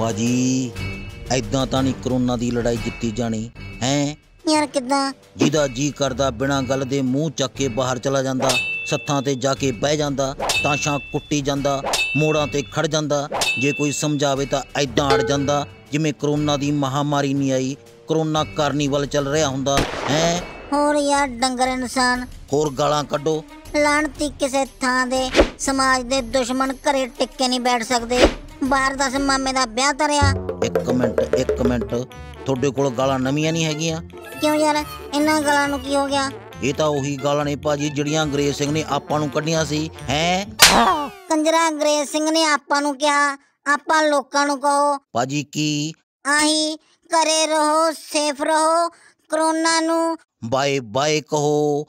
ਬਾਜੀ ਐਦਾਂ ਤਾਂ ਨਹੀਂ ਕਰੋਨਾ ਦੀ ਲੜਾਈ ਜਿੱਤੀ ਜਾਣੀ ਹੈ? ਯਾਰ ਕਿਦਾਂ? ਜਿਹਦਾ ਜੀ ਕਰਦਾ ਬਿਨਾਂ ਗੱਲ ਦੇ ਮੂੰਹ ਚੱਕ ਕੇ ਬਾਹਰ ਚਲਾ ਜਾਂਦਾ ਸੱਥਾਂ ਤੇ ਜਾ ਕੇ ਬਹਿ ਜਾਂਦਾ ਤਾਸ਼ਾਂ ਕੁੱਟੀ ਜਾਂਦਾ ਮੋੜਾਂ ਤੇ ਖੜ ਜਾਂਦਾ ਜੇ ਕੋਈ ਸਮਝਾਵੇ ਤਾਂ ਐਦਾਂ ਅੜ ਜਾਂਦਾ ਜਿਵੇਂ ਕਰੋਨਾ ਦੀ ਮਹਾਮਾਰੀ ਨਹੀਂ ਆਈ ਕਰੋਨਾ ਕਾਰਨੀਵਲ ਚੱਲ ਰਿਹਾ ਹੁੰਦਾ ਹੈ? ਹੋਰ ਯਾਰ ਡੰਗਰ ਇਨਸਾਨ। ਹੋਰ ਗਾਲਾਂ ਕੱਢੋ। ਲਾਣਤੀ ਕਿਸੇ ਥਾਂ ਦੇ ਸਮਾਜ ਦੇ ਦੁਸ਼ਮਣ ਘਰੇ ਟਿੱਕੇ ਨਹੀਂ ਬੈਠ ਸਕਦੇ। ਬਾਹਰ ਦਸ ਮਾਮੇ ਦਾ ਵਿਆਹ ਤਰਿਆ ਇੱਕ ਮਿੰਟ ਇੱਕ ਮਿੰਟ। ਤੁਹਾਡੇ ਕੋਲ ਗਾਲਾਂ ਨਵੀਆਂ ਨਹੀਂ ਹੈਗੀਆਂ? ਕਿਉਂ ਯਾਰ? ਇਹਨਾਂ ਗਲਾਂ ਨੂੰ ਕੀ ਹੋ ਗਿਆ? ਇਹ ਤਾਂ ਉਹੀ ਗਾਲਾਂ ਨੇ ਭਾਜੀ ਜਿਹੜੀਆਂ ਅੰਗਰੇਜ਼ ਸਿੰਘ ਨੇ ਆਪਾਂ ਨੂੰ ਕੱਢੀਆਂ ਸੀ ਹੈ? ਕੰਜਰਾ ਅੰਗਰੇਜ਼ ਸਿੰਘ ਨੇ ਆਪਾਂ ਨੂੰ ਕਿਹਾ ਆਪਾਂ ਲੋਕਾਂ ਨੂੰ ਕਹੋ। ਭਾਜੀ ਕੀ? ਆਹੀ ਘਰੇ ਰਹੋ ਸੇਫ ਰਹੋ ਕਰੋਨਾ ਨੂੰ। ਬਾਏ ਬਾਏ ਕਹੋ।